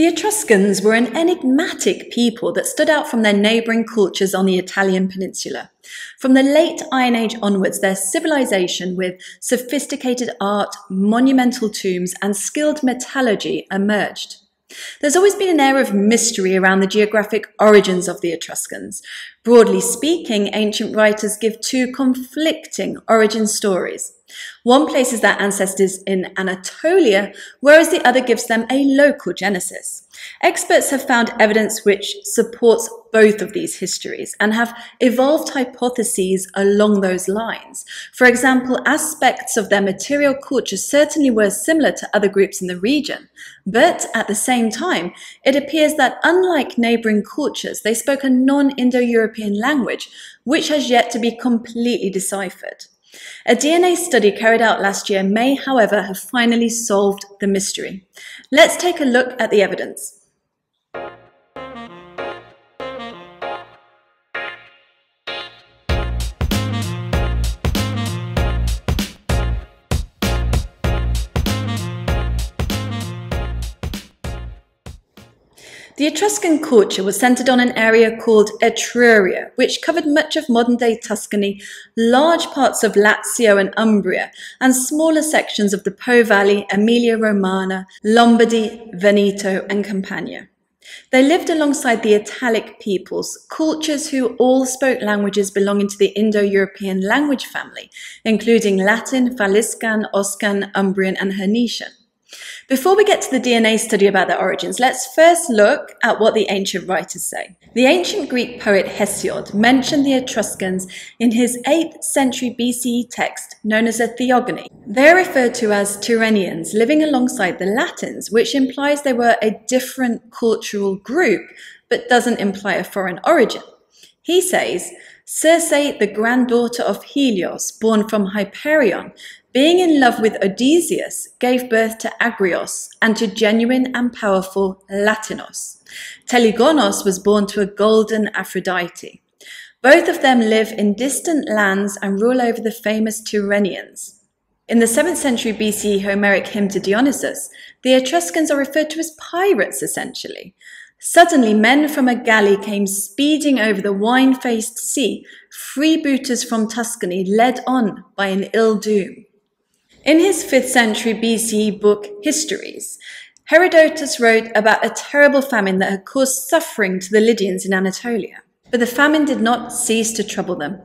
The Etruscans were an enigmatic people that stood out from their neighbouring cultures on the Italian peninsula. From the late Iron Age onwards, their civilization with sophisticated art, monumental tombs, and skilled metallurgy emerged. There's always been an air of mystery around the geographic origins of the Etruscans. Broadly speaking, ancient writers give two conflicting origin stories. One places their ancestors in Anatolia, whereas the other gives them a local genesis. Experts have found evidence which supports both of these histories and have evolved hypotheses along those lines. For example, aspects of their material culture certainly were similar to other groups in the region, but at the same time, it appears that unlike neighboring cultures, they spoke a non-Indo-European language, which has yet to be completely deciphered. A DNA study carried out last year may, however, have finally solved the mystery. Let's take a look at the evidence. The Etruscan culture was centered on an area called Etruria, which covered much of modern-day Tuscany, large parts of Lazio and Umbria, and smaller sections of the Po Valley, Emilia-Romagna, Lombardy, Veneto, and Campania. They lived alongside the Italic peoples, cultures who all spoke languages belonging to the Indo-European language family, including Latin, Faliscan, Oscan, Umbrian, and Hernician. Before we get to the DNA study about their origins, let's first look at what the ancient writers say. The ancient Greek poet Hesiod mentioned the Etruscans in his 8th century BCE text known as a Theogony. They are referred to as Tyrrhenians, living alongside the Latins, which implies they were a different cultural group, but doesn't imply a foreign origin. He says, Circe, the granddaughter of Helios, born from Hyperion, being in love with Odysseus gave birth to Agrios and to genuine and powerful Latinus. Telegonos was born to a golden Aphrodite. Both of them live in distant lands and rule over the famous Tyrrhenians. In the 7th century BCE Homeric hymn to Dionysus, the Etruscans are referred to as pirates essentially. Suddenly, men from a galley came speeding over the wine faced sea, freebooters from Tuscany led on by an ill doom. In his 5th century BCE book, Histories, Herodotus wrote about a terrible famine that had caused suffering to the Lydians in Anatolia. But the famine did not cease to trouble them,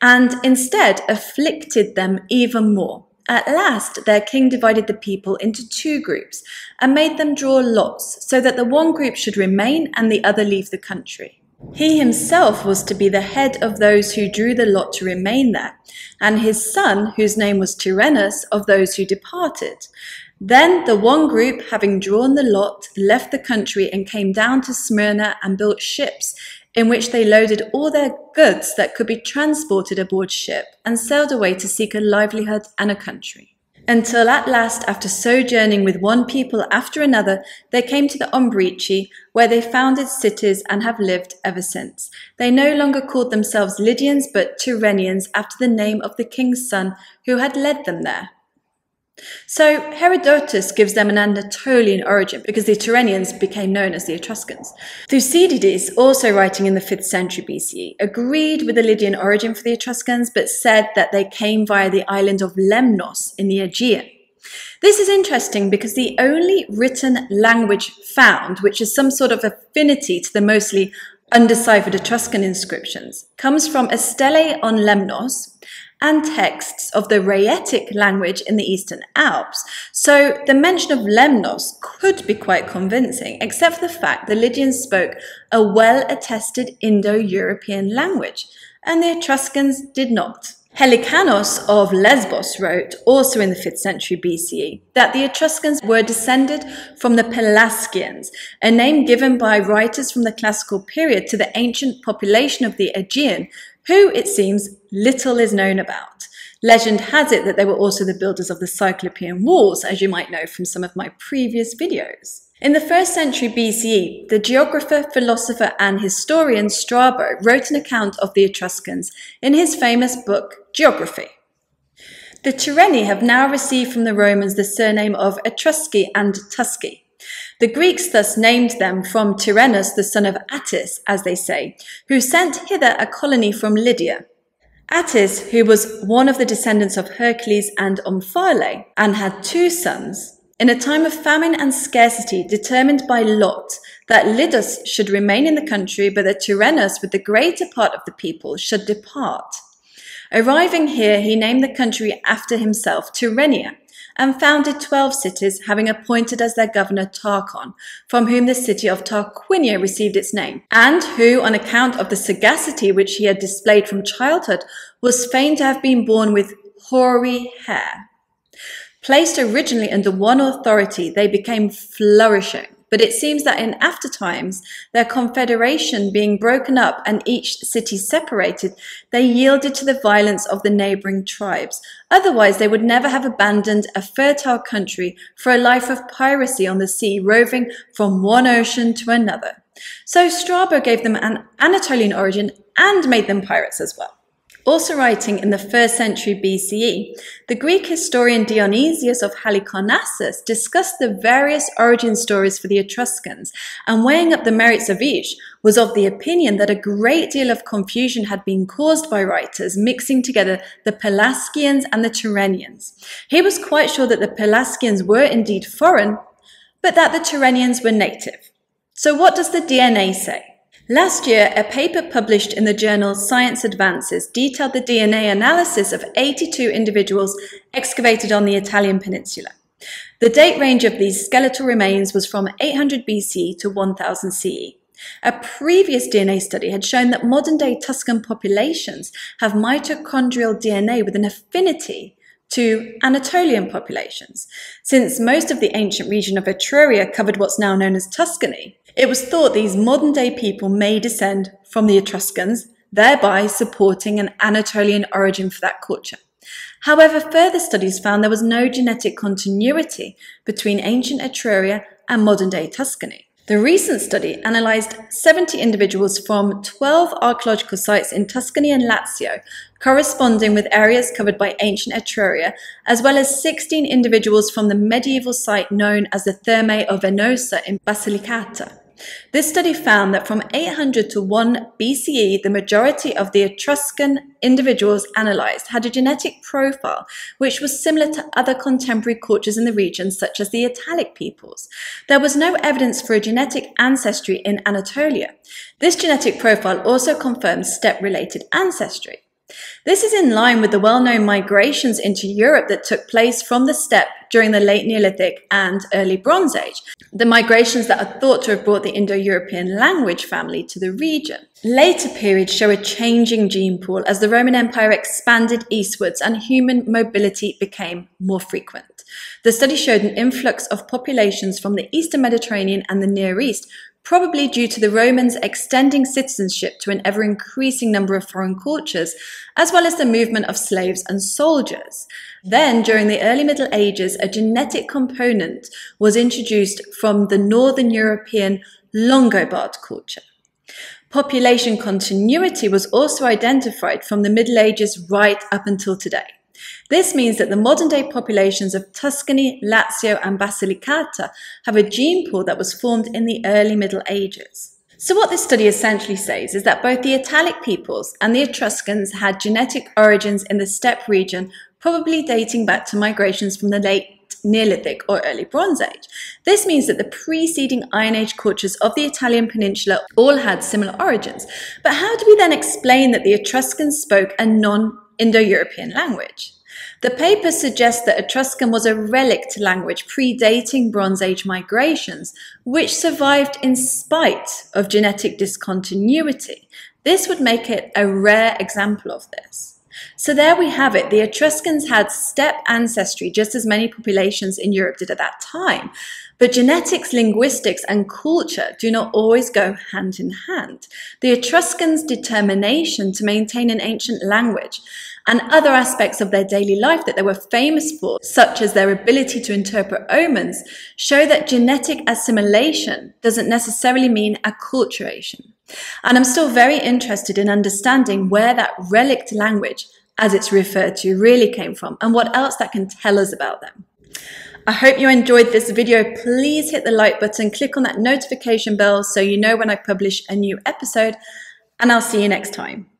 and instead afflicted them even more. At last, their king divided the people into two groups and made them draw lots so that the one group should remain and the other leave the country. He himself was to be the head of those who drew the lot to remain there, and his son, whose name was Tyrrhenus, of those who departed. Then the one group, having drawn the lot, left the country and came down to Smyrna and built ships, in which they loaded all their goods that could be transported aboard ship and sailed away to seek a livelihood and a country until at last, after sojourning with one people after another, they came to the Ombrici, where they founded cities and have lived ever since. They no longer called themselves Lydians, but Tyrrhenians, after the name of the king's son who had led them there. So Herodotus gives them an Anatolian origin because the Tyrrhenians became known as the Etruscans. Thucydides, also writing in the 5th century BCE, agreed with the Lydian origin for the Etruscans but said that they came via the island of Lemnos in the Aegean. This is interesting because the only written language found, which is some sort of affinity to the mostly undeciphered Etruscan inscriptions, comes from a stele on Lemnos, and texts of the Raetic language in the Eastern Alps. So the mention of Lemnos could be quite convincing, except for the fact the Lydians spoke a well-attested Indo-European language, and the Etruscans did not. Hellanicus of Lesbos wrote, also in the 5th century BCE, that the Etruscans were descended from the Pelasgians, a name given by writers from the classical period to the ancient population of the Aegean, who, it seems, little is known about. Legend has it that they were also the builders of the Cyclopean walls, as you might know from some of my previous videos. In the first century BCE, the geographer, philosopher, and historian Strabo wrote an account of the Etruscans in his famous book, Geography. The Tyrrheni have now received from the Romans the surname of Etrusci and Tusci. The Greeks thus named them from Tyrrhenus, the son of Atys, as they say, who sent hither a colony from Lydia. Atys, who was one of the descendants of Hercules and Omphale, and had two sons, in a time of famine and scarcity determined by lot that Lydus should remain in the country, but that Tyrrhenus, with the greater part of the people, should depart. Arriving here, he named the country after himself, Tyrrhenia, and founded twelve cities, having appointed as their governor Tarchon, from whom the city of Tarquinia received its name, and who, on account of the sagacity which he had displayed from childhood, was fain to have been born with hoary hair. Placed originally under one authority, they became flourishing, but it seems that in after times, their confederation being broken up and each city separated, they yielded to the violence of the neighboring tribes. Otherwise, they would never have abandoned a fertile country for a life of piracy on the sea, roving from one ocean to another. So Strabo gave them an Anatolian origin and made them pirates as well. Also writing in the first century BCE, the Greek historian Dionysius of Halicarnassus discussed the various origin stories for the Etruscans, and weighing up the merits of each, was of the opinion that a great deal of confusion had been caused by writers mixing together the Pelasgians and the Tyrrhenians. He was quite sure that the Pelasgians were indeed foreign, but that the Tyrrhenians were native. So what does the DNA say? Last year, a paper published in the journal Science Advances detailed the DNA analysis of 82 individuals excavated on the Italian peninsula. The date range of these skeletal remains was from 800 BC to 1000 CE. A previous DNA study had shown that modern day Tuscan populations have mitochondrial DNA with an affinity to Anatolian populations. Since most of the ancient region of Etruria covered what's now known as Tuscany, it was thought these modern day people may descend from the Etruscans, thereby supporting an Anatolian origin for that culture. However, further studies found there was no genetic continuity between ancient Etruria and modern day Tuscany. The recent study analysed 70 individuals from 12 archaeological sites in Tuscany and Lazio, corresponding with areas covered by ancient Etruria, as well as 16 individuals from the medieval site known as the Thermae of Venosa in Basilicata. This study found that from 800 to 1 BCE, the majority of the Etruscan individuals analysed had a genetic profile which was similar to other contemporary cultures in the region, such as the Italic peoples. There was no evidence for a genetic ancestry in Anatolia. This genetic profile also confirms steppe related ancestry. This is in line with the well-known migrations into Europe that took place from the steppe during the late Neolithic and early Bronze Age, the migrations that are thought to have brought the Indo-European language family to the region. Later periods show a changing gene pool as the Roman Empire expanded eastwards and human mobility became more frequent. The study showed an influx of populations from the Eastern Mediterranean and the Near East, probably due to the Romans extending citizenship to an ever increasing number of foreign cultures, as well as the movement of slaves and soldiers. Then, during the early Middle Ages, a genetic component was introduced from the Northern European Longobard culture. Population continuity was also identified from the Middle Ages right up until today. This means that the modern day populations of Tuscany, Lazio, and Basilicata have a gene pool that was formed in the early Middle Ages. So, what this study essentially says is that both the Italic peoples and the Etruscans had genetic origins in the steppe region, probably dating back to migrations from the late Neolithic or early Bronze Age. This means that the preceding Iron Age cultures of the Italian peninsula all had similar origins. But how do we then explain that the Etruscans spoke a non Indo European language? The paper suggests that Etruscan was a relict language predating Bronze Age migrations, which survived in spite of genetic discontinuity. This would make it a rare example of this. So there we have it. The Etruscans had steppe ancestry, just as many populations in Europe did at that time. But genetics, linguistics, and culture do not always go hand in hand. The Etruscans' determination to maintain an ancient language and other aspects of their daily life that they were famous for, such as their ability to interpret omens, show that genetic assimilation doesn't necessarily mean acculturation. And I'm still very interested in understanding where that relict language, as it's referred to, really came from and what else that can tell us about them. I hope you enjoyed this video. Please hit the like button, click on that notification bell so you know when I publish a new episode, and I'll see you next time.